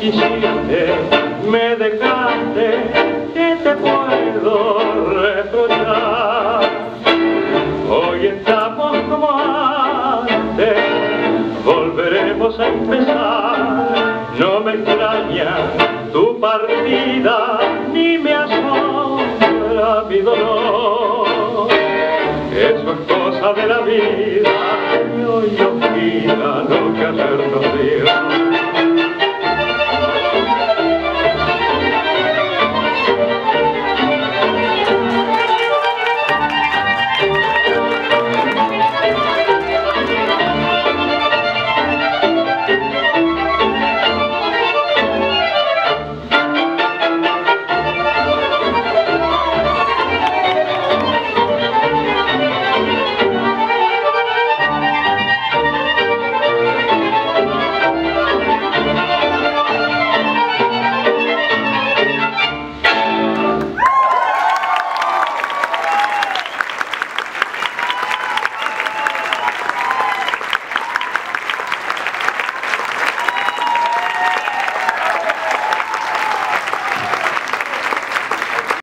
quisiste, me dejaste, ¿qué te puedo reprochar? Hoy estamos como antes, volveremos a empezar. No me extraña tu partida, ni me asombra mi dolor. Eso es cosa de la vida, y hoy nos queda lo que hacernos.